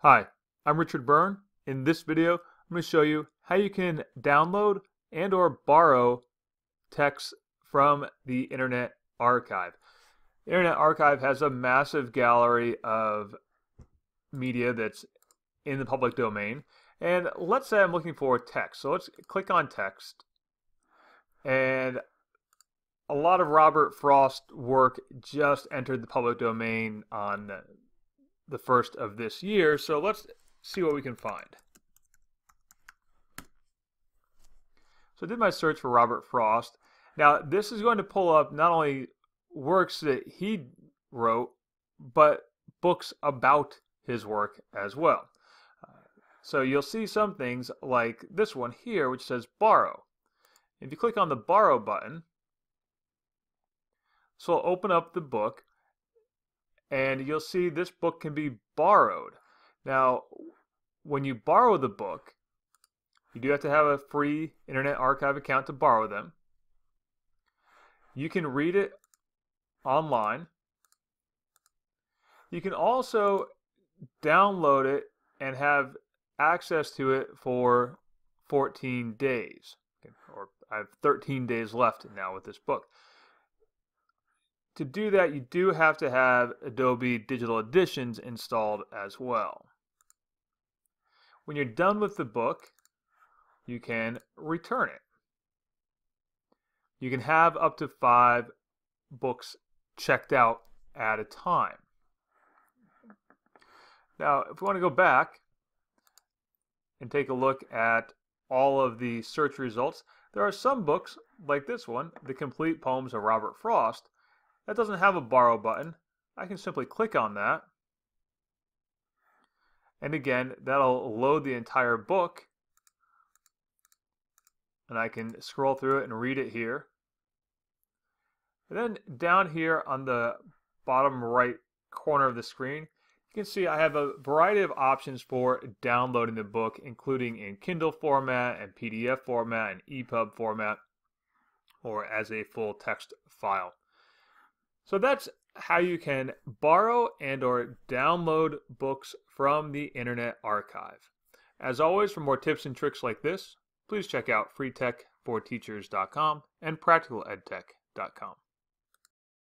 Hi, I'm Richard Byrne. In this video, I'm going to show you how you can download and or borrow text from the Internet Archive. The Internet Archive has a massive gallery of media that's in the public domain. And let's say I'm looking for text. So let's click on text. And a lot of Robert Frost work just entered the public domain on the first of this year. So let's see what we can find. So I did my search for Robert Frost. Now this is going to pull up not only works that he wrote, but books about his work as well. So you'll see some things like this one here, which says borrow. If you click on the borrow button, so I'll open up the book and you'll see this book can be borrowed. Now, when you borrow the book, you do have to have a free Internet Archive account to borrow them. You can read it online. You can also download it and have access to it for 14 days. Or I have 13 days left now with this book to do that, you do have to have Adobe Digital Editions installed as well. When you're done with the book, you can return it. You can have up to five books checked out at a time. Now, if we want to go back and take a look at all of the search results, there are some books, like this one, The Complete Poems of Robert Frost, that doesn't have a borrow button. I can simply click on that. And again, that'll load the entire book. And I can scroll through it and read it here. And then down here on the bottom right corner of the screen, you can see I have a variety of options for downloading the book, including in Kindle format and PDF format and EPUB format, or as a full text file. So that's how you can borrow and or download books from the Internet Archive. As always, for more tips and tricks like this, please check out freetech4teachers.com and practicaledtech.com.